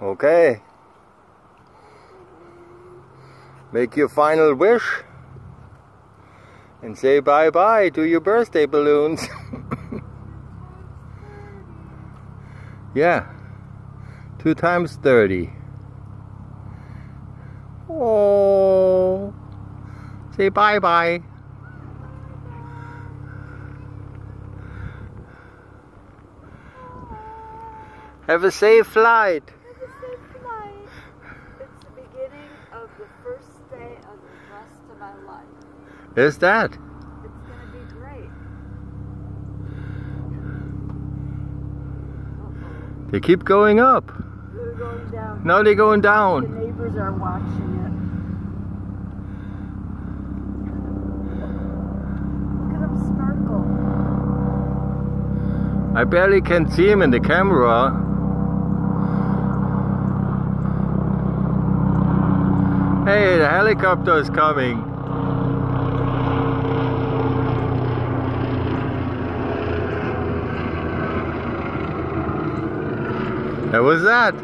Okay. Make your final wish and say bye-bye to your birthday balloons. yeah. Two times 30. Oh. Say bye-bye. Have a safe flight. It's the beginning of the first day of the rest of my life. Is that? It's going to be great. They keep going up. They're going down. Now they're going The down. neighbors are watching it. Look at them sparkle. I barely can see him in the camera. Hey, the helicopter is coming. What was that?